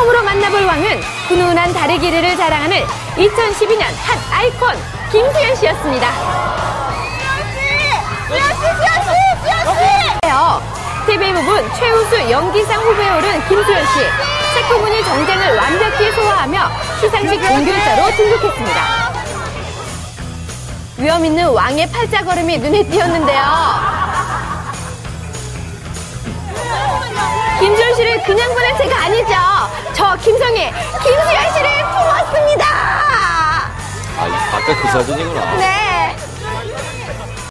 처음으로 만나볼 왕은 훈훈한 다리 길이를 자랑하는 2012년 핫 아이콘 김수현 씨였습니다. TV 부분 최우수 연기상 후보에 오른 김수현 씨. 체코무늬 정장을 완벽히 소화하며 시상식 공교자로 등극했습니다. 위험 있는 왕의 팔자걸음이 눈에 띄었는데요. 김수현 씨를 그냥 보낼 제가 아니죠. 저 김성희, 김수현 씨를 품었습니다. 아, 이- 아까 그 사진이구나. 네.